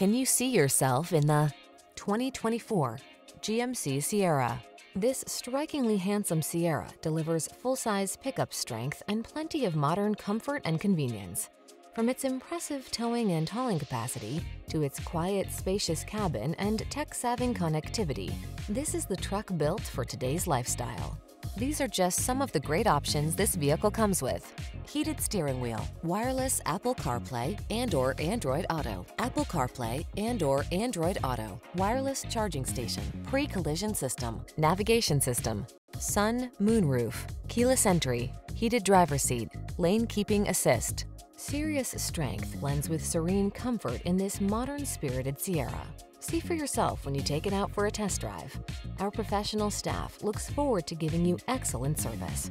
Can you see yourself in the 2024 GMC Sierra? This strikingly handsome Sierra delivers full-size pickup strength and plenty of modern comfort and convenience. From its impressive towing and hauling capacity to its quiet, spacious cabin and tech-savvy connectivity, this is the truck built for today's lifestyle. These are just some of the great options this vehicle comes with. Heated steering wheel, wireless Apple CarPlay and or Android Auto, Apple CarPlay and or Android Auto, wireless charging station, pre-collision system, navigation system, sun, moonroof, keyless entry, heated driver seat, lane keeping assist. Serious strength blends with serene comfort in this modern spirited Sierra. See for yourself when you take it out for a test drive. Our professional staff looks forward to giving you excellent service.